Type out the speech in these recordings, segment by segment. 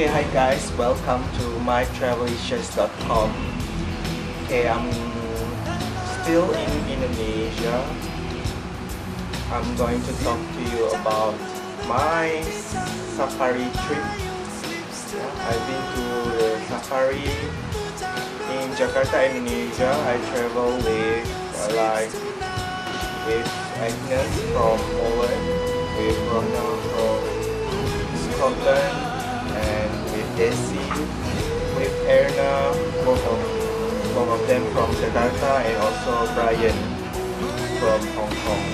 Okay, hi guys, welcome to mytravellicious.com. Okay, I'm still in Indonesia. I'm going to talk to you about my safari trip. I've been to the safari in Jakarta, Indonesia. I travel with uh, like with Agnes from Poland, with Rona from Scotland, of them from Jakarta, and also Brian from Hong Kong.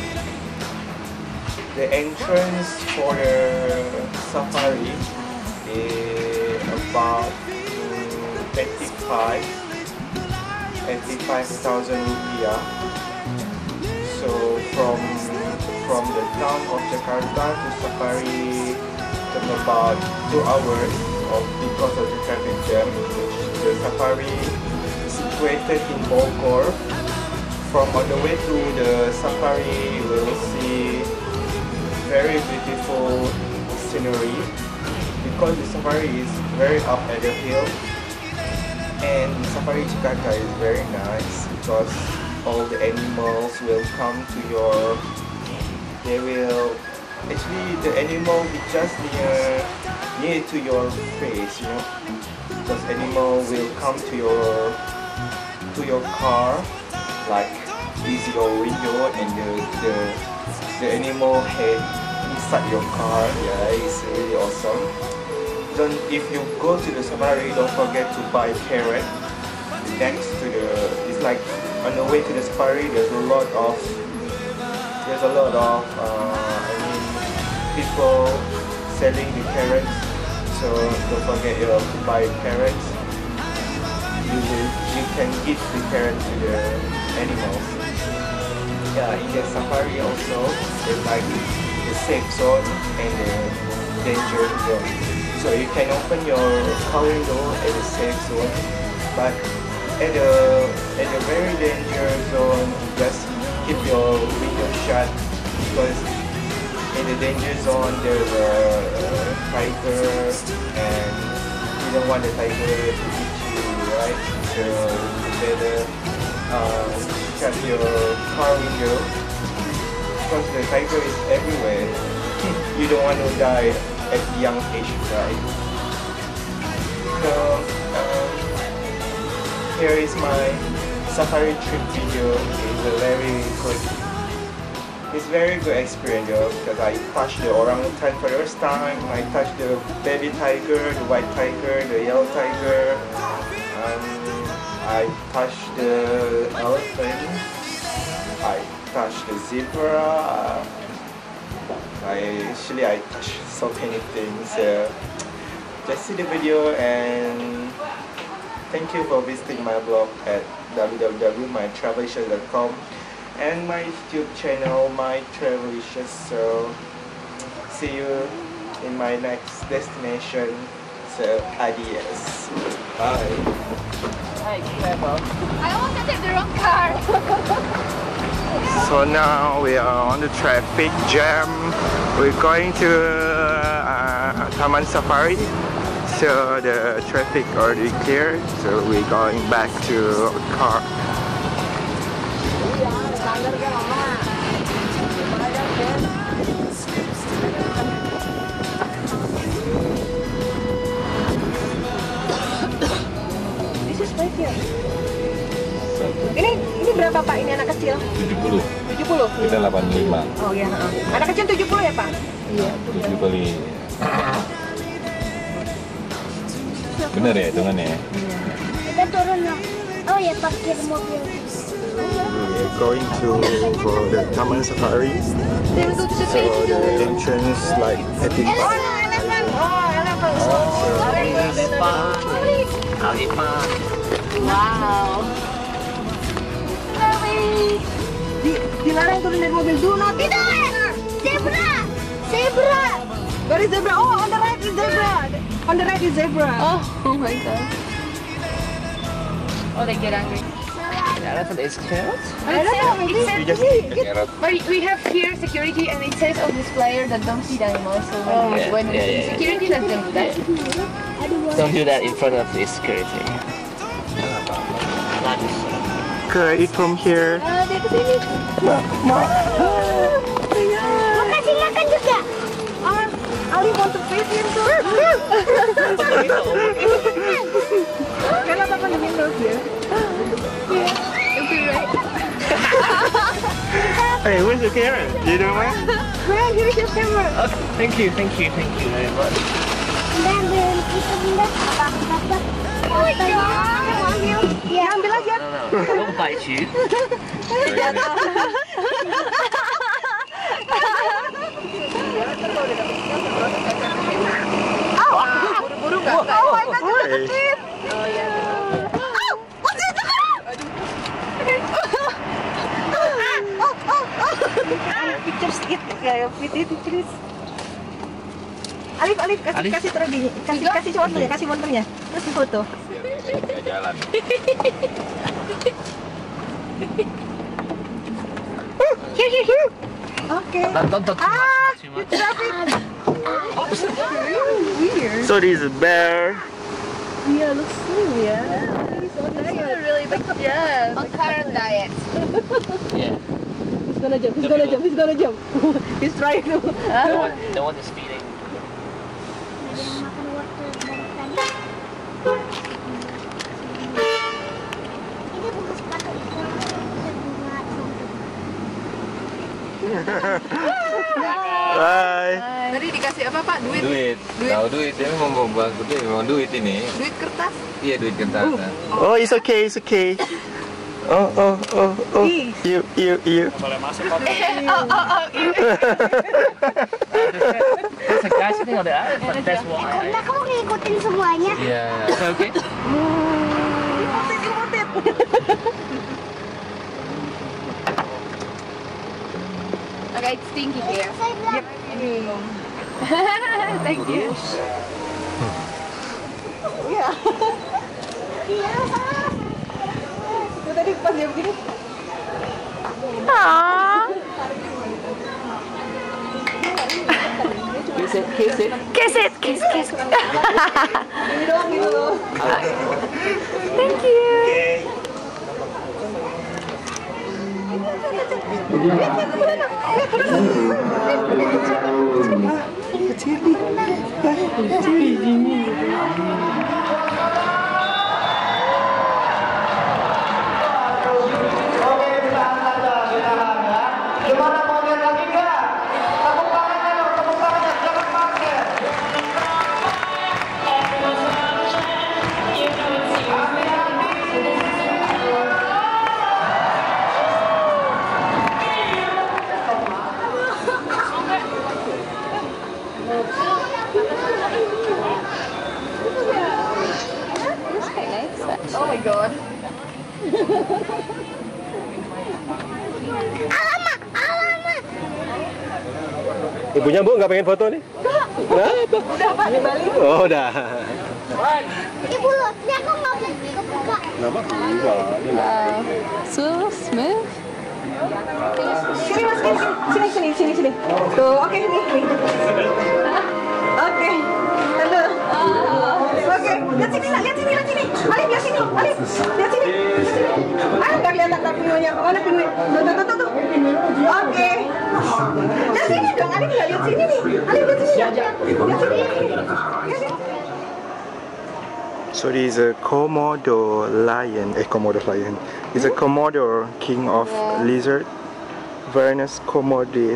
The entrance for the safari is about mm, 85 85,000 rupiah. So from from the town of Jakarta to Safari took about two hours of because of the traffic jam. The Safari situated in Bogor. From on the way to the Safari, you will see very beautiful scenery because the Safari is very up at the hill and Safari Jakarta is very nice because all the animals will come to your they will actually the animal will just near near to your face you know because animal will come to your to your car like this your window and the the, the animal head inside your car. Yeah it's really awesome. Don't if you go to the safari don't forget to buy carrot. Next to the it's like on the way to the safari there's a lot of there's a lot of uh, I mean people selling the carrots. So don't forget you to buy carrots you you can give the carrot to the animals. Yeah in the safari also there's like the safe zone and the danger zone. So you can open your car window at the safe zone, but at the at the very danger zone, just keep your window shut because in the danger zone there's a, a uh, tiger and you don't want the tiger to you, right? So you better uh, shut your car window because the tiger is everywhere. you don't want to die at young age, right? So um, here is my safari trip video. It's a very good, it's very good experience though because I touched the orangutan for the first time. I touched the baby tiger, the white tiger, the yellow tiger. I touched the elephant. I touched the zebra. I actually I touched so many things. So just see the video and thank you for visiting my blog at www.mytravellicious.com and my YouTube channel My Travellicious. So see you in my next destination. So adios. Bye. I almost entered the wrong car. So now we are on the traffic jam. We're going to uh, Taman Safari. So the traffic already clear. So we're going back to our car. Iya. Anak kecil 70 ya Pak? Iya. 7 kali bener ya hitungannya ya Kita turun lah. Oh ya parkir mobil. We're going to for the Taman Safari. So the entrance like at the Oh, elephant. Oh, elephant. Alifan. Wow. Dilarang turun dari mobil. Do not. Tidak. Zebra. Zebra. Where is zebra? Oh, on the right is zebra. On the right is zebra. Oh, oh my god. Oh, they get angry. elephant is carrot I don't know. It Maybe. says, You just carrot but we have here security and it says on this flyer that don't feed animals. So when, Oh, yeah, when yeah, yeah, yeah. security let them do that. I Don't do that in front of the security. Could I eat from here? Ke sini. Makasih makan juga. Ali want to feed him too. Can I open the windows here? Yeah. It'll be right. Hey, where's the camera? Do You know what? Man, here's your camera. Okay, thank you, thank you, thank you very much. Bunda ambil itu bunda. Apa-apa. Oh my god. Ya, ambil aja. No, no, don't bite you. Buru-buru nggak? Oh my god, dia Hey. kecil. Pictures it kayak video pictures. Alif, Alif, kasih, Alif. kasih taruh gini, kasih, kasih contohnya, kasih contohnya, terus foto. Biar nggak jalan. Here, here, here. Oke. Don't, don't talk too much, Ah, not too much. Weird. So this is bear. Yeah, looks so weird. He's so tired. really big, yeah. On current diet. Yeah. He's gonna jump. He's gonna jump. He's gonna jump. he's trying to. No one, no one is feeding. Makan wortel dari tadi. Ini bukan sepatu itu. Bunga Bye. Tadi dikasih apa Pak? Duit? Duit. Tahu duit. Dia mau mau buat gede, mau duit ini. Duit kertas? Iya duit kertas. Oh, it's okay, it's okay. Oh, oh, oh, oh. Ih. You, you, you. Oh, oh, oh. There's a guy sitting on the island, but that's why. Bunda kamu ngikutin semuanya. Yeah. It's okay. Imotet, Okay, it's stinky here. Saya bilang. Thank you. Iya. Iya. Itu tadi pas dia begini. Kiss it, kiss it. Kiss it, kiss, kiss. Ini doang gitu loh. Thank you. Oh Ibunya bu nggak pengen foto nih? Kenapa? Udah Pak di Bali. Oh, udah. Ibu lo, ini aku nggak boleh kebuka. Kenapa? Enggak. So smooth. Sini mas, sini, sini, sini, sini, sini. Tuh, oke, sini, sini. Oke, halo. Oke, lihat sini, lihat sini, lihat sini. Alif, lihat sini, Alif, lihat sini. lihat sini. Ah, nggak kelihatan tak pinguinnya. Mana pinguin? Tuh, tuh, tuh, tuh, tuh. So this is a Komodo lion. Eh, a Komodo lion. It's a Komodo king of lizard. Varanus belum